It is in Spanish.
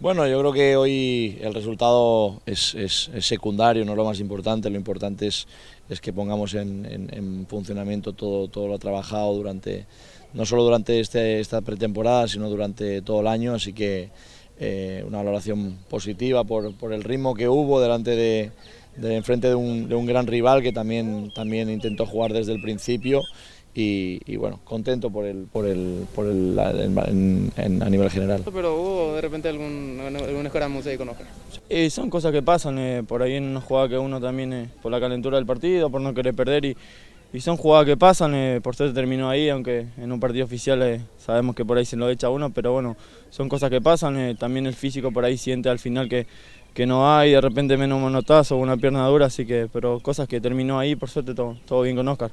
Bueno, yo creo que hoy el resultado es, secundario, no lo más importante. Lo importante es, es que pongamos en, funcionamiento todo, todo lo trabajado durante, no solo durante este, esta pretemporada, sino durante todo el año. Así que eh, una valoración positiva por, el ritmo que hubo delante de, de enfrente de un, de un gran rival que también, también intentó jugar desde el principio y, bueno, contento por el, por el, por el, a nivel general. De repente algún, alguna escaramuza ahí con Oscar. Y son cosas que pasan, eh, por ahí en una jugada que uno también, eh, por la calentura del partido, por no querer perder y, y son jugadas que pasan, eh, por suerte terminó ahí, aunque en un partido oficial sabemos que por ahí se lo echa uno, pero bueno, son cosas que pasan, también el físico por ahí siente al final que, que no hay, de repente menos monotazo o una pierna dura, así que, pero cosas que terminó ahí, por suerte todo, todo bien con Oscar.